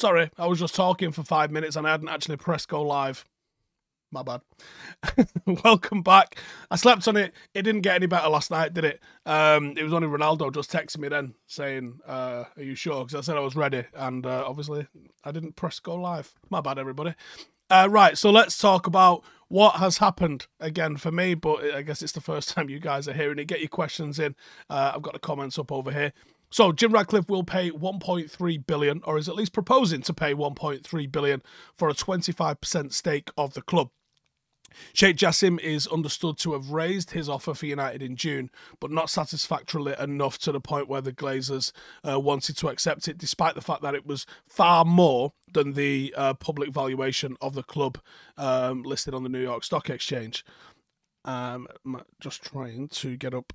Sorry, I was just talking for five minutes and I hadn't actually pressed go live. My bad. Welcome back. I slept on it. It didn't get any better last night, did it? Um, it was only Ronaldo just texting me then saying, uh, "Are you sure?" Because I said I was ready, and uh, obviously I didn't press go live. My bad, everybody. Uh, right, so let's talk about what has happened again for me, but I guess it's the first time you guys are hearing it. Get your questions in. Uh, I've got the comments up over here. So Jim Ratcliffe will pay 1.3 billion, or is at least proposing to pay 1.3 billion for a 25% stake of the club. Sheikh Jassim is understood to have raised his offer for United in June, but not satisfactorily enough to the point where the Glazers uh, wanted to accept it, despite the fact that it was far more than the uh, public valuation of the club um, listed on the New York Stock Exchange. Um, just trying to get up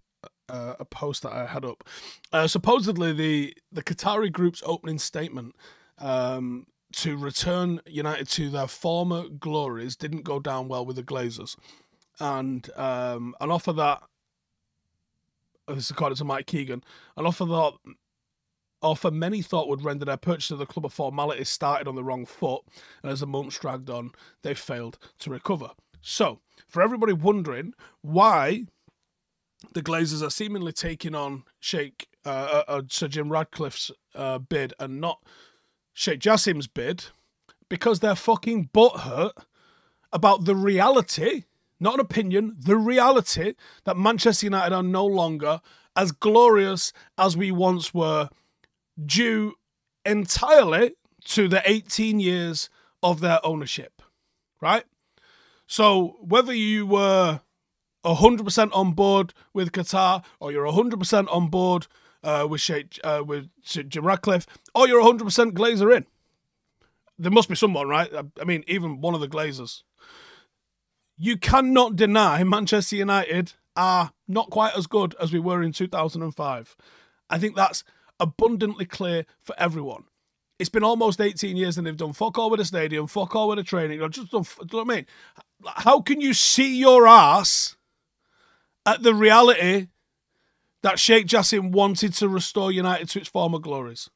uh, a post that I had up. Uh, supposedly, the the Qatari group's opening statement um, to return United to their former glories didn't go down well with the Glazers, and um, an offer that this is according to Mike Keegan, an offer that offer many thought would render their purchase of the club a formality started on the wrong foot, and as the months dragged on, they failed to recover. So, for everybody wondering why the Glazers are seemingly taking on Sheikh uh, uh, uh, Sir Jim Ratcliffe's uh, bid and not Sheikh Jassim's bid, because they're fucking butthurt about the reality, not an opinion, the reality that Manchester United are no longer as glorious as we once were, due entirely to the 18 years of their ownership, right? So whether you were 100% on board with Qatar, or you're 100% on board uh, with Sheikh, uh, with Jim Ratcliffe, or you're 100% Glazer in. There must be someone, right? I mean, even one of the Glazers. You cannot deny Manchester United are not quite as good as we were in 2005. I think that's abundantly clear for everyone. It's been almost 18 years and they've done fuck all with the stadium, fuck all with the training. I've just done, do you know what I mean? How can you see your ass at the reality that Sheikh Jassim wanted to restore United to its former glories.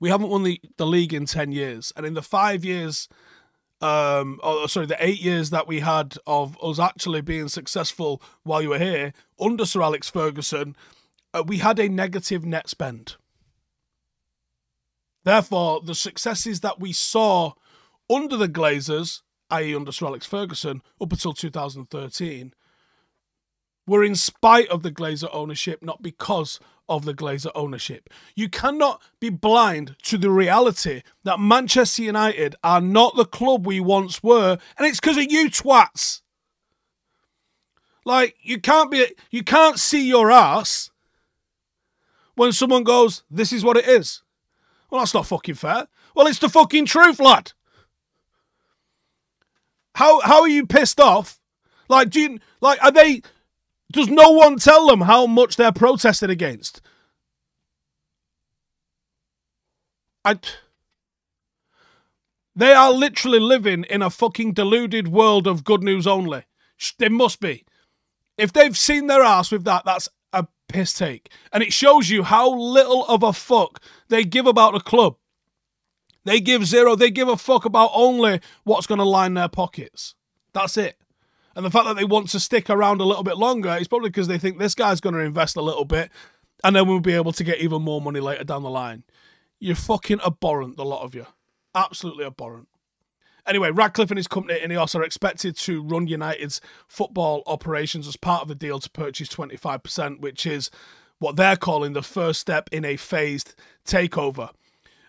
We haven't won the, the league in 10 years. And in the five years, um, or sorry, the eight years that we had of us actually being successful while you were here, under Sir Alex Ferguson, uh, we had a negative net spend. Therefore, the successes that we saw under the Glazers, i.e., under Sir Alex Ferguson, up until 2013, were in spite of the Glazer ownership, not because of the Glazer ownership. You cannot be blind to the reality that Manchester United are not the club we once were, and it's because of you twats. Like you can't be, you can't see your ass when someone goes, "This is what it is." Well, that's not fucking fair. Well, it's the fucking truth, lad. How how are you pissed off? Like, do you like? Are they? Does no one tell them how much they're protested against? I. They are literally living in a fucking deluded world of good news only. They must be. If they've seen their ass with that, that's a piss take. And it shows you how little of a fuck they give about the club. They give zero. They give a fuck about only what's going to line their pockets. That's it. And the fact that they want to stick around a little bit longer is probably because they think this guy's going to invest a little bit and then we'll be able to get even more money later down the line. You're fucking abhorrent, the lot of you. Absolutely abhorrent. Anyway, Ratcliffe and his company Ineos are expected to run United's football operations as part of the deal to purchase 25%, which is what they're calling the first step in a phased takeover.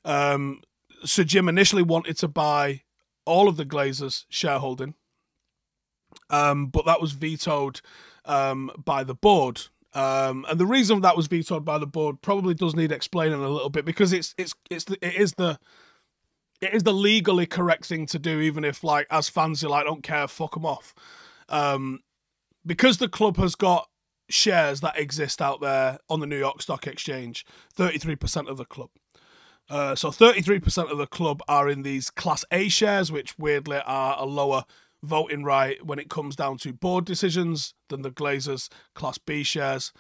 Um, so Jim initially wanted to buy all of the Glazers' shareholding, um, but that was vetoed um, by the board. Um, and the reason that was vetoed by the board probably does need explaining a little bit because it's it's it's the, it is the it is the legally correct thing to do, even if like as fans you're like don't care, fuck them off. Um, because the club has got shares that exist out there on the New York Stock Exchange, thirty three percent of the club. Uh, so 33% of the club are in these Class A shares, which weirdly are a lower voting right when it comes down to board decisions than the Glazers Class B shares.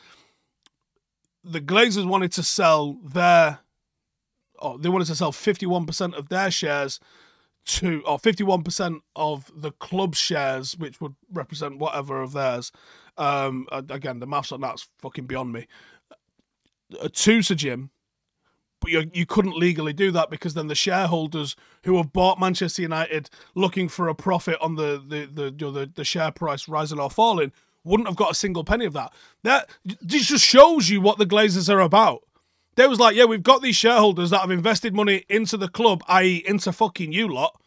The Glazers wanted to sell their or they wanted to sell 51% of their shares to, or 51% of the club shares, which would represent whatever of theirs. Um, again, the maths on that's fucking beyond me. Uh, to Sir Jim, but you you couldn't legally do that because then the shareholders who have bought Manchester United looking for a profit on the the the you know, the, the share price rising or falling wouldn't have got a single penny of that. That this just shows you what the Glazers are about. They was like, yeah, we've got these shareholders that have invested money into the club, i.e., into fucking you lot,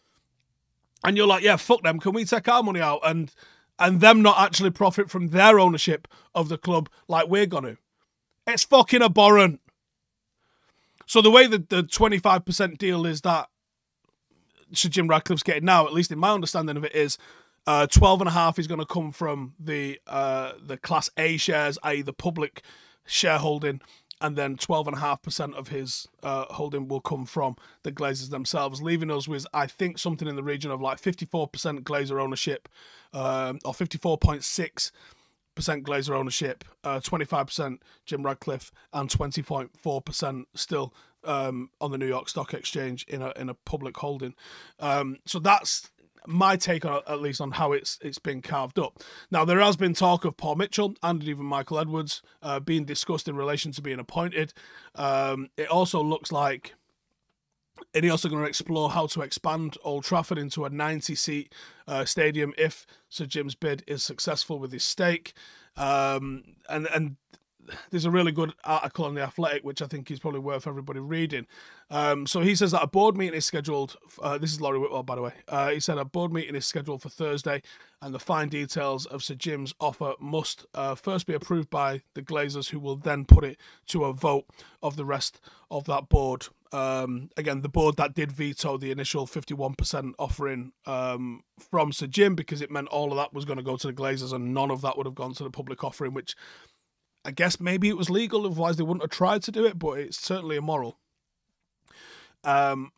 and you're like, yeah, fuck them. Can we take our money out and and them not actually profit from their ownership of the club like we're gonna? It's fucking abhorrent. So the way that the 25% deal is that Sir Jim Ratcliffe's getting now, at least in my understanding of it, is uh, 12 and a half is going to come from the uh, the Class A shares, i.e., the public shareholding, and then 12.5% of his uh, holding will come from the Glazers themselves, leaving us with, I think, something in the region of like 54% Glazer ownership um, or 54.6 percent Glazer ownership, uh, 25% Jim Ratcliffe, and 20.4% still um, on the New York Stock Exchange in a in a public holding. Um, so that's my take on at least on how it's it's been carved up. Now there has been talk of Paul Mitchell and even Michael Edwards uh, being discussed in relation to being appointed. Um, it also looks like and he's also going to explore how to expand Old Trafford into a 90 seat uh, stadium if Sir Jim's bid is successful with his stake. Um, and and there's a really good article on the Athletic, which I think is probably worth everybody reading. Um, so he says that a board meeting is scheduled. Uh, this is Laurie Whitwell, by the way. Uh, he said a board meeting is scheduled for Thursday, and the fine details of Sir Jim's offer must uh, first be approved by the Glazers, who will then put it to a vote of the rest of that board um, again, the board that did veto the initial 51% offering um, from Sir Jim because it meant all of that was going to go to the Glazers and none of that would have gone to the public offering, which I guess maybe it was legal, otherwise they wouldn't have tried to do it, but it's certainly immoral. Um,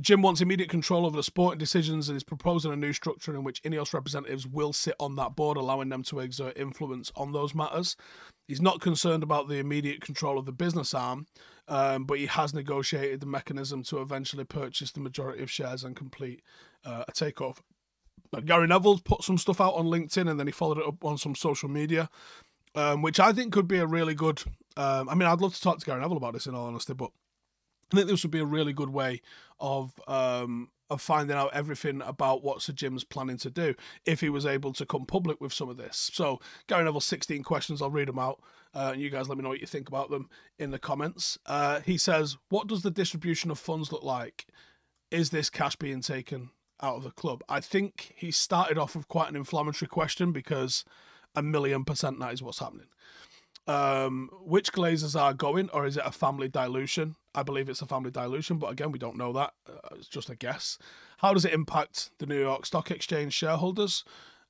Jim wants immediate control over the sporting decisions and is proposing a new structure in which Ineos representatives will sit on that board, allowing them to exert influence on those matters. He's not concerned about the immediate control of the business arm, um, but he has negotiated the mechanism to eventually purchase the majority of shares and complete uh, a takeover. Now, Gary Neville's put some stuff out on LinkedIn and then he followed it up on some social media, um, which I think could be a really good. Um, I mean, I'd love to talk to Gary Neville about this in all honesty, but I think this would be a really good way of um, of finding out everything about what Sir Jim's planning to do if he was able to come public with some of this. So, Gary Neville, 16 questions, I'll read them out, uh, and you guys let me know what you think about them in the comments. Uh, he says, What does the distribution of funds look like? Is this cash being taken out of the club? I think he started off with quite an inflammatory question because a million percent that is what's happening. Um, which Glazers are going, or is it a family dilution? I believe it's a family dilution, but again, we don't know that. Uh, it's just a guess. How does it impact the New York Stock Exchange shareholders?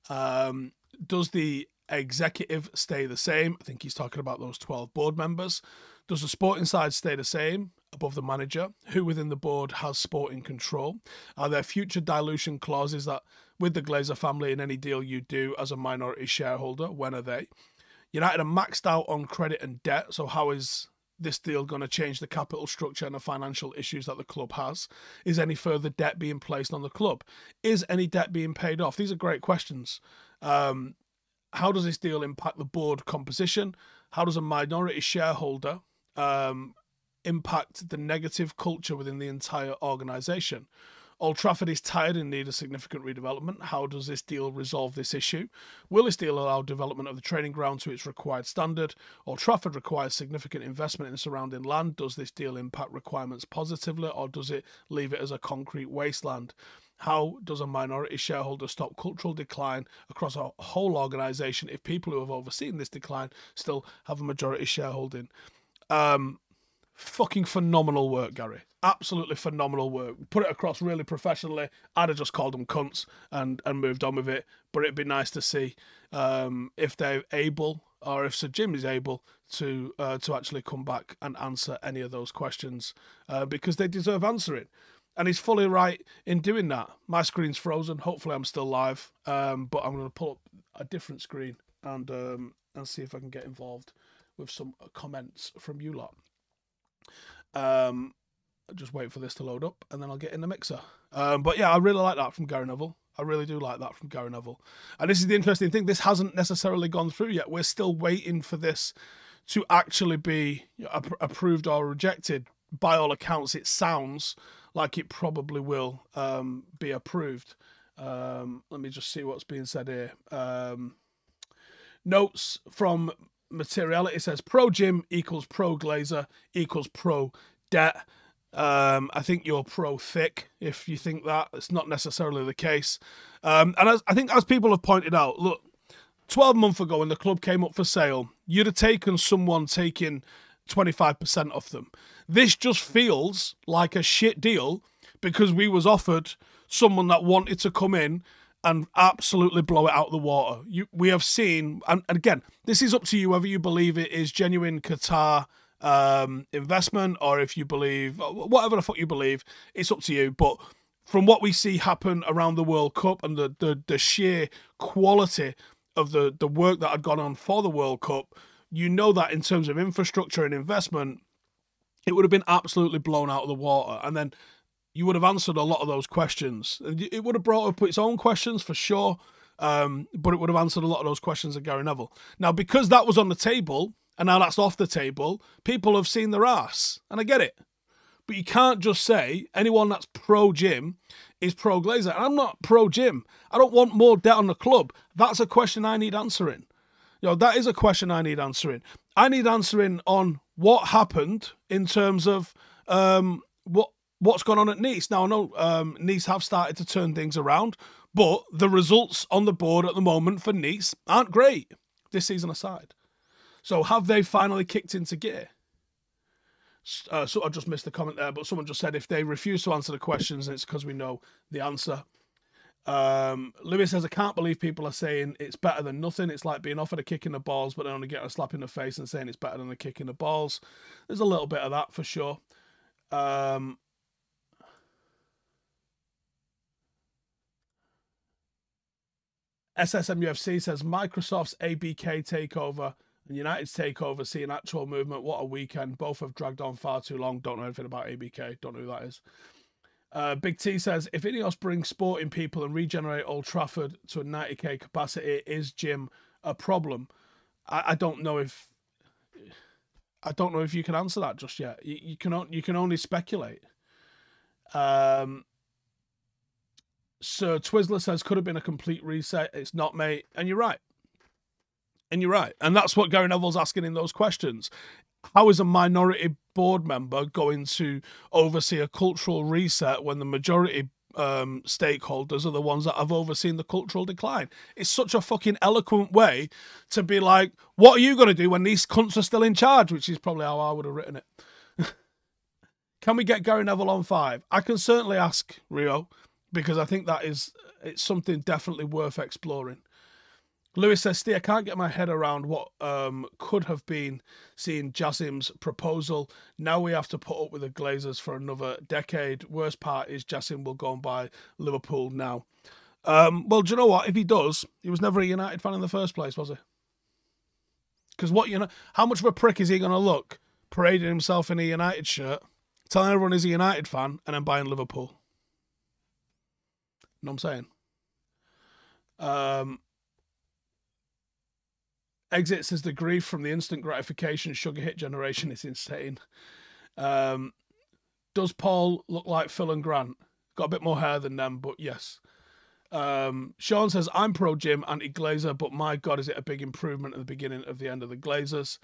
Um, does the executive stay the same? I think he's talking about those 12 board members. Does the sporting side stay the same above the manager? Who within the board has sporting control? Are there future dilution clauses that with the Glazer family in any deal you do as a minority shareholder? When are they? United are maxed out on credit and debt, so how is this deal going to change the capital structure and the financial issues that the club has? Is any further debt being placed on the club? Is any debt being paid off? These are great questions. Um, how does this deal impact the board composition? How does a minority shareholder um, impact the negative culture within the entire organisation? Old Trafford is tired and need a significant redevelopment. How does this deal resolve this issue? Will this deal allow development of the training ground to its required standard? Old Trafford requires significant investment in surrounding land. Does this deal impact requirements positively or does it leave it as a concrete wasteland? How does a minority shareholder stop cultural decline across a whole organisation if people who have overseen this decline still have a majority shareholding? Um, fucking phenomenal work, Gary absolutely phenomenal work. Put it across really professionally. I'd have just called them cunts and, and moved on with it. But it'd be nice to see um, if they're able or if Sir Jim is able to uh, to actually come back and answer any of those questions uh, because they deserve answering. And he's fully right in doing that. My screen's frozen. Hopefully, I'm still live. Um, but I'm going to pull up a different screen and um, and see if I can get involved with some comments from you lot. Um, just wait for this to load up and then I'll get in the mixer. Um, but yeah, I really like that from Gary Neville. I really do like that from Gary Neville. And this is the interesting thing. This hasn't necessarily gone through yet. We're still waiting for this to actually be approved or rejected. By all accounts, it sounds like it probably will um, be approved. Um, let me just see what's being said here. Um, notes from materiality says pro Jim equals pro Glazer equals pro debt. Um, I think you're pro thick if you think that. It's not necessarily the case. Um, and as, I think, as people have pointed out, look, 12 months ago when the club came up for sale, you'd have taken someone taking 25% off them. This just feels like a shit deal because we was offered someone that wanted to come in and absolutely blow it out of the water. You, we have seen, and, and again, this is up to you whether you believe it is genuine Qatar um, investment or if you believe whatever the fuck you believe. It's up to you. But from what we see happen around the World Cup and the the, the sheer quality of the the work that had gone on for the World Cup, you know that in terms of infrastructure and investment, it would have been absolutely blown out of the water. And then you would have answered a lot of those questions. It would have brought up its own questions for sure, um, but it would have answered a lot of those questions of Gary Neville. Now, because that was on the table and now that's off the table, people have seen their ass, and I get it. But you can't just say anyone that's pro Jim is pro Glazer. And I'm not pro Jim. I don't want more debt on the club. That's a question I need answering. You know, that is a question I need answering. I need answering on what happened in terms of um, what what's gone on at Nice. Now, I know um, Nice have started to turn things around, but the results on the board at the moment for Nice aren't great, this season aside. So, have they finally kicked into gear? Uh, so I just missed the comment there, but someone just said if they refuse to answer the questions, it's because we know the answer. Um, Lewis says, I can't believe people are saying it's better than nothing. It's like being offered a kick in the balls, but only getting a slap in the face and saying it's better than a kick in the balls. There's a little bit of that for sure. Um, SSMUFC says Microsoft's ABK takeover and United's takeover see an actual movement. What a weekend. Both have dragged on far too long. Don't know anything about ABK. Don't know who that is. Uh, Big T says if Ineos brings sporting people and regenerate Old Trafford to a 90k capacity, is Jim a problem? I, I don't know if I don't know if you can answer that just yet. You, you can you can only speculate. Um, so Twizzler says could have been a complete reset. It's not, mate. And you're right. And you're right. And that's what Gary Neville's asking in those questions. How is a minority board member going to oversee a cultural reset when the majority um, stakeholders are the ones that have overseen the cultural decline? It's such a fucking eloquent way to be like, what are you going to do when these cunts are still in charge? Which is probably how I would have written it. can we get Gary Neville on five? I can certainly ask Rio because I think that is it's something definitely worth exploring. Lewis says, Steve, I can't get my head around what um, could have been seeing Jassim's proposal. Now we have to put up with the Glazers for another decade. Worst part is Jasim will go and buy Liverpool now. Um, well, do you know what? If he does, he was never a United fan in the first place, was he? Because what you know, how much of a prick is he going to look parading himself in a United shirt, telling everyone he's a United fan, and then buying Liverpool? You know what I'm saying? Um, exits as the grief from the instant gratification sugar hit generation is insane. Um, does Paul look like Phil and Grant? Got a bit more hair than them, but yes. Um, Sean says, I'm pro Jim, anti Glazer, but my God, is it a big improvement at the beginning of the end of the Glazers?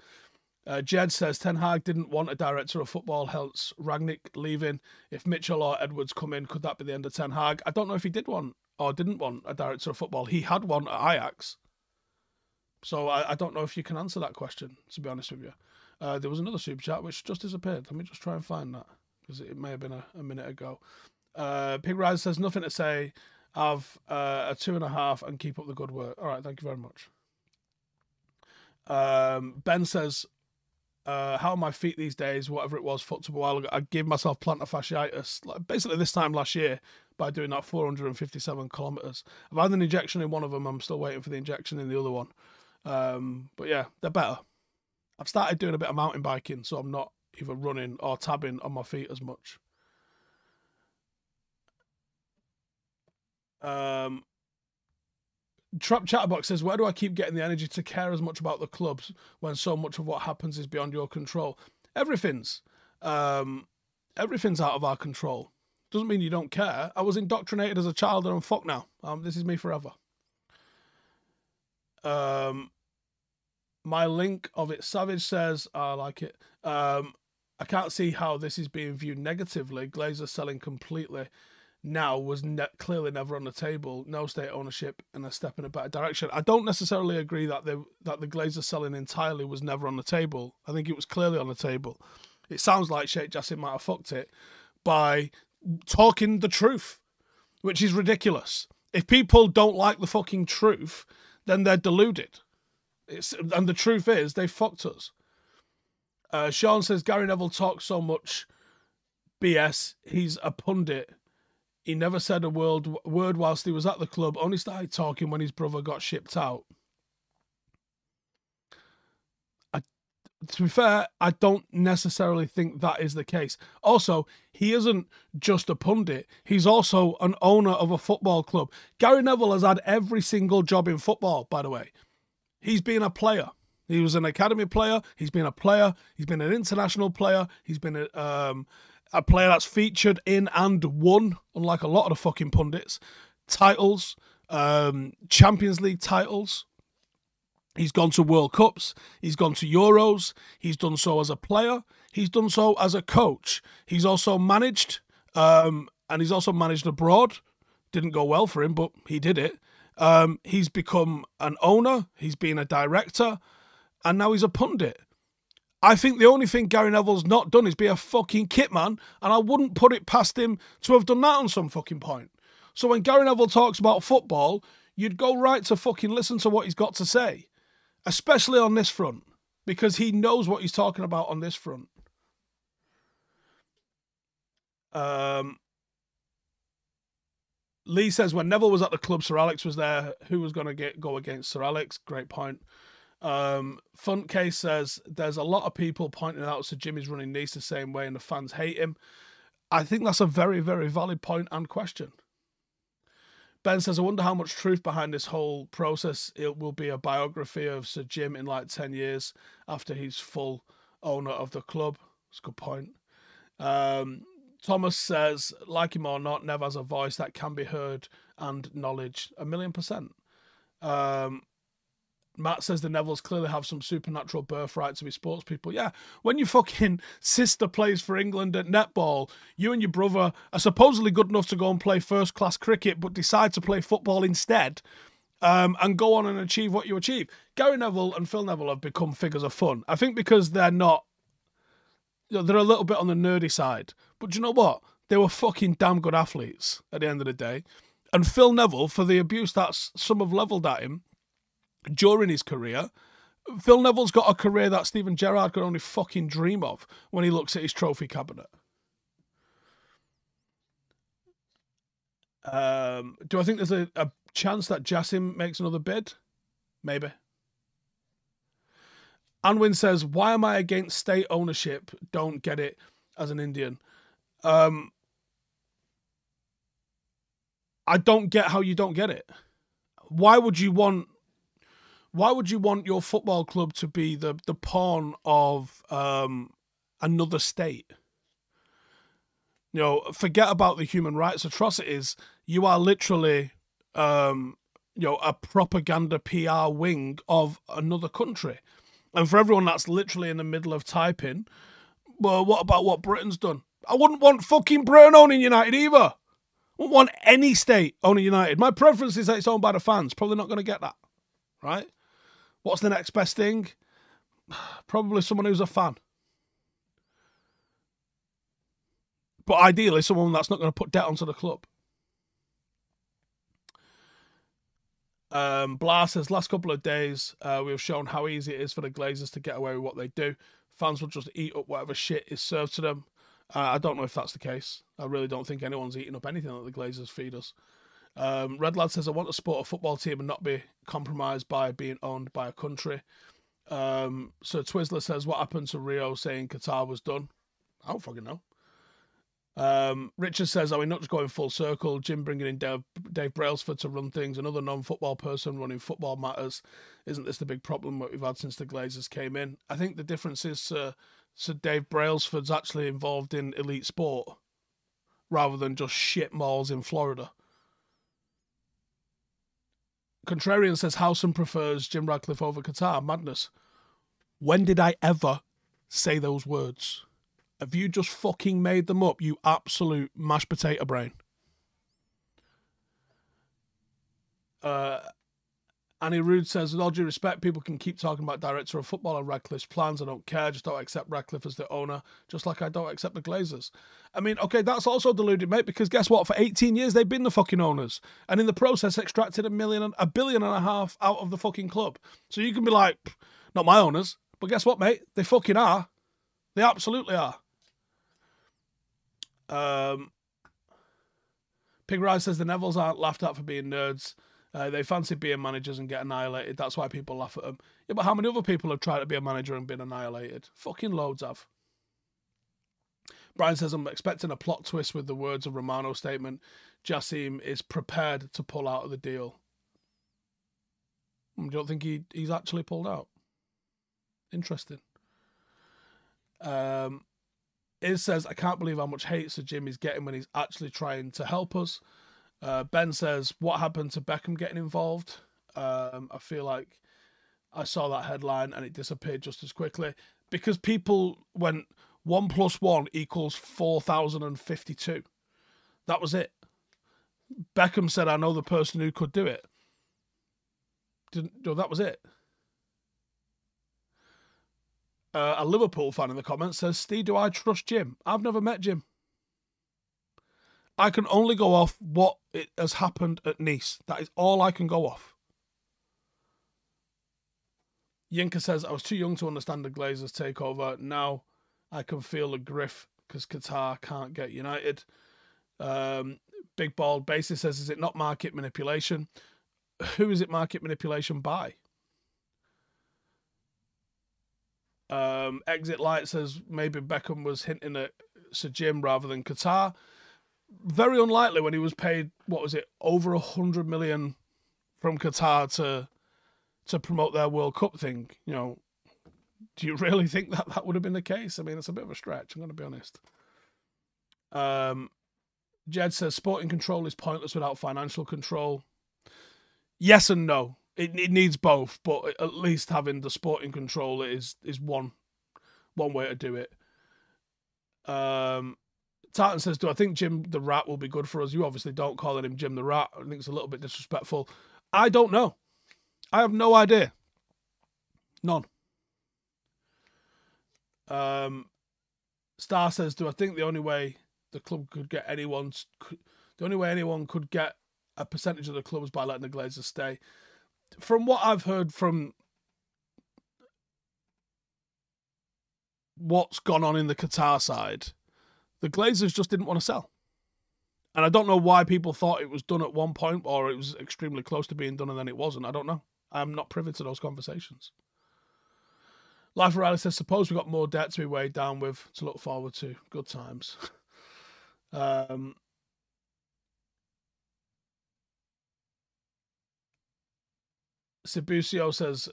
Uh, Jed says Ten Hag didn't want a director of football, hence Rangnick leaving. If Mitchell or Edwards come in, could that be the end of Ten Hag? I don't know if he did want or didn't want a director of football. He had one at Ajax. So I, I don't know if you can answer that question, to be honest with you. Uh, there was another super chat which just disappeared. Let me just try and find that because it may have been a, a minute ago. Uh, Pig Rise says nothing to say. Have uh, a two and a half and keep up the good work. All right, thank you very much. Um, ben says uh, how are my feet these days? Whatever it was, foot to a while ago. I gave myself plantar fasciitis, like basically this time last year, by doing that 457 kilometers. I've had an injection in one of them. I'm still waiting for the injection in the other one. Um, but yeah, they're better. I've started doing a bit of mountain biking, so I'm not either running or tabbing on my feet as much. Um, Trap Chatterbox says, Where do I keep getting the energy to care as much about the clubs when so much of what happens is beyond your control? Everything's. Um, everything's out of our control. Doesn't mean you don't care. I was indoctrinated as a child and I'm fucked now. Um, this is me forever. Um, my link of it savage says I like it. Um, I can't see how this is being viewed negatively. Glazer selling completely now was ne- clearly never on the table. No state ownership and a step in a better direction. I don't necessarily agree that the that the Glazer selling entirely was never on the table. I think it was clearly on the table. It sounds like Sheikh Jassim might have fucked it by talking the truth, which is ridiculous. If people don't like the fucking truth, then they're deluded. It's, and the truth is, they fucked us. Uh, Sean says Gary Neville talks so much BS. He's a pundit. He never said a word, word whilst he was at the club. Only started talking when his brother got shipped out. I, to be fair, I don't necessarily think that is the case. Also, he isn't just a pundit. He's also an owner of a football club. Gary Neville has had every single job in football, by the way. He's been a player. He was an academy player. He's been a player. He's been an international player. He's been a, um, a player that's featured in and won, unlike a lot of the fucking pundits, titles, um, Champions League titles. He's gone to World Cups. He's gone to Euros. He's done so as a player. He's done so as a coach. He's also managed, um, and he's also managed abroad. Didn't go well for him, but he did it. Um, he's become an owner, he's been a director, and now he's a pundit. I think the only thing Gary Neville's not done is be a fucking kit man, and I wouldn't put it past him to have done that on some fucking point. So when Gary Neville talks about football, you'd go right to fucking listen to what he's got to say, especially on this front, because he knows what he's talking about on this front. Um, Lee says when Neville was at the club, Sir Alex was there. Who was going to get go against Sir Alex? Great point. Um, Fun Case says there's a lot of people pointing out Sir Jimmy's running Nice the same way, and the fans hate him. I think that's a very, very valid point and question. Ben says, I wonder how much truth behind this whole process. It will be a biography of Sir Jim in like 10 years after he's full owner of the club. That's a good point. Um, Thomas says, like him or not, Nev has a voice that can be heard and knowledge. A million percent. Um, Matt says the Nevilles clearly have some supernatural birthright to be sports people. Yeah, when your fucking sister plays for England at netball, you and your brother are supposedly good enough to go and play first class cricket, but decide to play football instead. Um, and go on and achieve what you achieve. Gary Neville and Phil Neville have become figures of fun. I think because they're not you know, they're a little bit on the nerdy side. But you know what? They were fucking damn good athletes at the end of the day. And Phil Neville, for the abuse that some have levelled at him during his career, Phil Neville's got a career that Steven Gerrard could only fucking dream of when he looks at his trophy cabinet. Um, do I think there's a, a chance that Jassim makes another bid? Maybe. Anwin says, "Why am I against state ownership? Don't get it as an Indian." Um, I don't get how you don't get it. Why would you want? Why would you want your football club to be the the pawn of um, another state? You know, forget about the human rights atrocities. You are literally, um, you know, a propaganda PR wing of another country. And for everyone that's literally in the middle of typing, well, what about what Britain's done? I wouldn't want fucking Britain owning United either. I wouldn't want any state owning United. My preference is that it's owned by the fans. Probably not going to get that. Right? What's the next best thing? Probably someone who's a fan. But ideally, someone that's not going to put debt onto the club. Um, Blah says, last couple of days, uh, we've shown how easy it is for the Glazers to get away with what they do. Fans will just eat up whatever shit is served to them. I don't know if that's the case. I really don't think anyone's eating up anything that the Glazers feed us. Um, Red Lad says, I want to support a football team and not be compromised by being owned by a country. Um, so Twizzler says, What happened to Rio saying Qatar was done? I don't fucking know. Um, Richard says, "Are we not just going full circle? Jim bringing in Dave, Dave Brailsford to run things, another non-football person running football matters. Isn't this the big problem that we've had since the Glazers came in? I think the difference is, uh, so Dave Brailsford's actually involved in elite sport rather than just shit malls in Florida." Contrarian says Howson prefers Jim Ratcliffe over Qatar. Madness. When did I ever say those words? Have you just fucking made them up, you absolute mashed potato brain? Uh, Annie Rude says, with all due respect, people can keep talking about director of football and Ratcliffe's plans. I don't care. Just don't accept Ratcliffe as the owner, just like I don't accept the Glazers. I mean, okay, that's also deluded, mate, because guess what? For 18 years, they've been the fucking owners. And in the process, extracted a million, a billion and a half out of the fucking club. So you can be like, not my owners. But guess what, mate? They fucking are. They absolutely are. Um, Pig Rise says the Nevilles aren't laughed at for being nerds. Uh, they fancy being managers and get annihilated. That's why people laugh at them. Yeah, but how many other people have tried to be a manager and been annihilated? Fucking loads have. Brian says, I'm expecting a plot twist with the words of Romano's statement. Jassim is prepared to pull out of the deal. Hmm, do you don't think he, he's actually pulled out? Interesting. Um, it says, I can't believe how much hate Sir Jim is getting when he's actually trying to help us. Uh, ben says, "What happened to Beckham getting involved?" Um, I feel like I saw that headline and it disappeared just as quickly because people went one plus one equals four thousand and fifty-two. That was it. Beckham said, "I know the person who could do it." Didn't no, that was it. Uh, a Liverpool fan in the comments says, "Steve, do I trust Jim? I've never met Jim." I can only go off what it has happened at Nice. That is all I can go off. Yinka says, I was too young to understand the Glazers takeover. Now I can feel the griff because Qatar can't get United. Um, Big Bald Basis says, Is it not market manipulation? Who is it market manipulation by? Um, Exit Light says, Maybe Beckham was hinting at Sir Jim rather than Qatar very unlikely when he was paid what was it over a hundred million from Qatar to to promote their World Cup thing. You know, do you really think that that would have been the case? I mean, it's a bit of a stretch. I'm going to be honest. Um, Jed says sporting control is pointless without financial control. Yes and no. It, it needs both, but at least having the sporting control is is one one way to do it. Um, Tartan says, Do I think Jim the Rat will be good for us? You obviously don't call him Jim the Rat. I think it's a little bit disrespectful. I don't know. I have no idea. None. Um, Star says, Do I think the only way the club could get anyone, the only way anyone could get a percentage of the club is by letting the Glazers stay? From what I've heard from what's gone on in the Qatar side, the Glazers just didn't want to sell. And I don't know why people thought it was done at one point or it was extremely close to being done and then it wasn't. I don't know. I'm not privy to those conversations. Life Riley says, suppose we've got more debt to be weighed down with to look forward to. Good times. um, Sibusio says,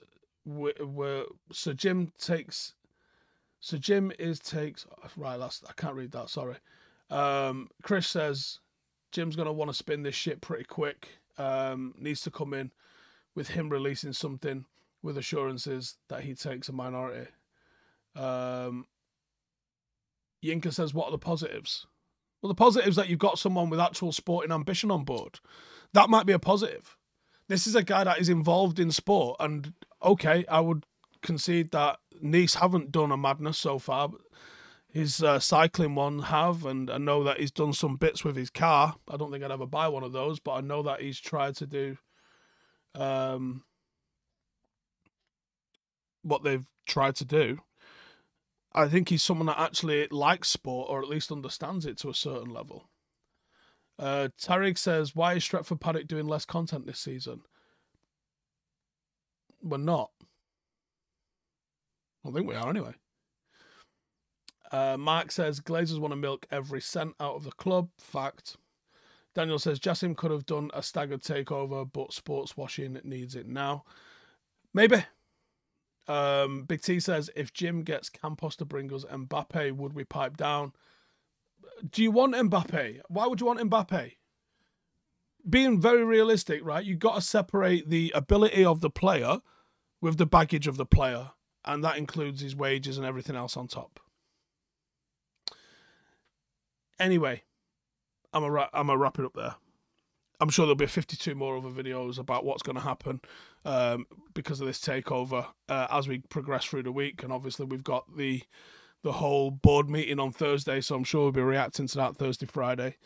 we're, we're, Sir Jim takes so Jim is takes right. That's I can't read that. Sorry. Um, Chris says Jim's gonna want to spin this shit pretty quick. Um, needs to come in with him releasing something with assurances that he takes a minority. Um, Yinka says, "What are the positives?" Well, the positives that you've got someone with actual sporting ambition on board. That might be a positive. This is a guy that is involved in sport, and okay, I would concede that Nice haven't done a madness so far. But his uh, cycling one have, and I know that he's done some bits with his car. I don't think I'd ever buy one of those, but I know that he's tried to do um, what they've tried to do. I think he's someone that actually likes sport or at least understands it to a certain level. Uh, Tariq says, Why is Stretford Paddock doing less content this season? We're not. I think we are anyway. Uh, Mark says Glazers want to milk every cent out of the club. Fact. Daniel says Jassim could have done a staggered takeover, but sports washing needs it now. Maybe. Um, Big T says if Jim gets Campos to bring us Mbappe, would we pipe down? Do you want Mbappe? Why would you want Mbappe? Being very realistic, right? You've got to separate the ability of the player with the baggage of the player, and that includes his wages and everything else on top. Anyway, I'm a I'm gonna wrap it up there. I'm sure there'll be 52 more other videos about what's going to happen um, because of this takeover uh, as we progress through the week. And obviously, we've got the the whole board meeting on Thursday, so I'm sure we'll be reacting to that Thursday, Friday.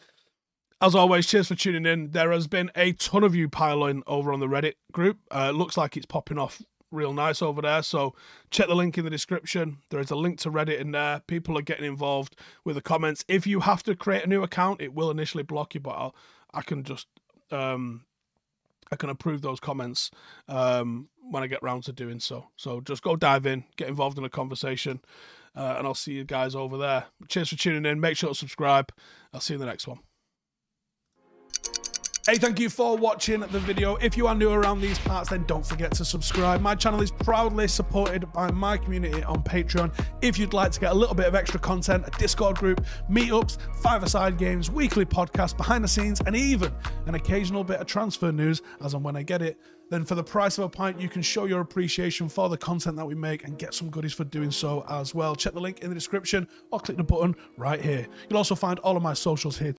As always, cheers for tuning in. There has been a ton of you piling over on the Reddit group. Uh, looks like it's popping off real nice over there. So check the link in the description. There is a link to Reddit in there. People are getting involved with the comments. If you have to create a new account, it will initially block you, but I'll, I can just um, I can approve those comments um, when I get round to doing so. So just go dive in, get involved in a conversation, uh, and I'll see you guys over there. Cheers for tuning in. Make sure to subscribe. I'll see you in the next one. Hey, thank you for watching the video. If you are new around these parts, then don't forget to subscribe. My channel is proudly supported by my community on Patreon. If you'd like to get a little bit of extra content, a Discord group, meetups, five-a-side games, weekly podcasts, behind the scenes, and even an occasional bit of transfer news as and when I get it, then for the price of a pint, you can show your appreciation for the content that we make and get some goodies for doing so as well. Check the link in the description or click the button right here. You'll also find all of my socials here